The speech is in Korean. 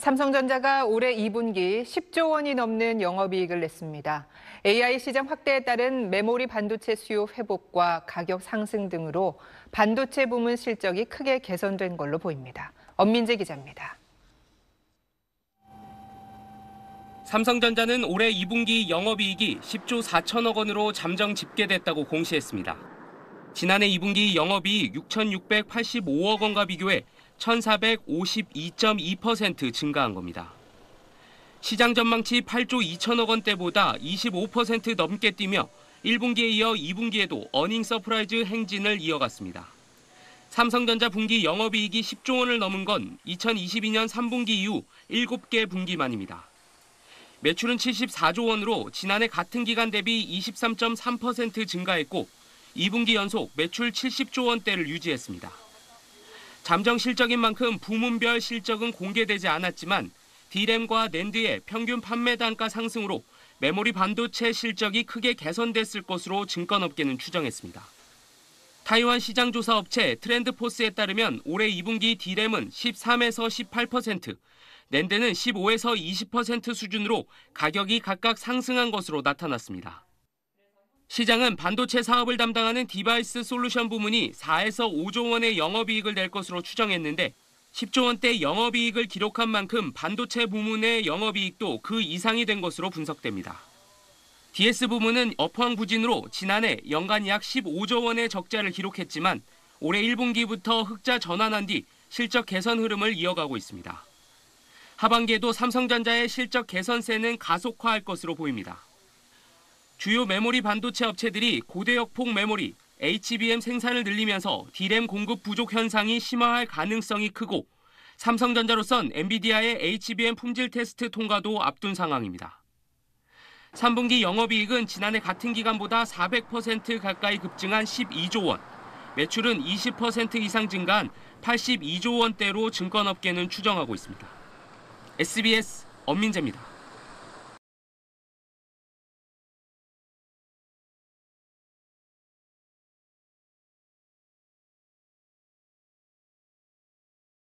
삼성전자가 올해 2분기 10조 원이 넘는 영업이익을 냈습니다. AI 시장 확대에 따른 메모리 반도체 수요 회복과 가격 상승 등으로 반도체 부문 실적이 크게 개선된 걸로 보입니다. 엄민재 기자입니다. 삼성전자는 올해 2분기 영업이익이 10조 4천억 원으로 잠정 집계됐다고 공시했습니다. 지난해 2분기 영업이익 6,685억 원과 비교해 1,452.2% 증가한 겁니다. 시장 전망치 8조 2천억 원대보다 25% 넘게 뛰며 1분기에 이어 2분기에도 earning surprise 행진을 이어갔습니다. 삼성전자 분기 영업이익이 10조 원을 넘은 건 2022년 3분기 이후 7개 분기 만입니다. 매출은 74조 원으로 지난해 같은 기간 대비 23.3% 증가했고 2분기 연속 매출 70조 원대를 유지했습니다. 잠정 실적인 만큼 부문별 실적은 공개되지 않았지만 D램과 낸드의 평균 판매 단가 상승으로 메모리 반도체 실적이 크게 개선됐을 것으로 증권업계는 추정했습니다. 타이완 시장 조사 업체 트렌드포스에 따르면 올해 2분기 D램은 13에서 18%, 낸드는 15에서 20% 수준으로 가격이 각각 상승한 것으로 나타났습니다. 시장은 반도체 사업을 담당하는 Device Solution 부문이 4에서 5조 원의 영업이익을 낼 것으로 추정했는데 10조 원대 영업이익을 기록한 만큼 반도체 부문의 영업이익도 그 이상이 된 것으로 분석됩니다. DS 부문은 업황 부진으로 지난해 연간 약 15조 원의 적자를 기록했지만 올해 1분기부터 흑자 전환한 뒤 실적 개선 흐름을 이어가고 있습니다. 하반기에도 삼성전자의 실적 개선세는 가속화할 것으로 보입니다. 주요 메모리 반도체 업체들이 고대역폭 메모리, HBM 생산을 늘리면서 D램 공급 부족 현상이 심화할 가능성이 크고 삼성전자로선 엔비디아의 HBM 품질 테스트 통과도 앞둔 상황입니다. 3분기 영업이익은 지난해 같은 기간보다 400% 가까이 급증한 12조 원, 매출은 20% 이상 증가한 82조 원대로 증권업계는 추정하고 있습니다. SBS 엄민재입니다.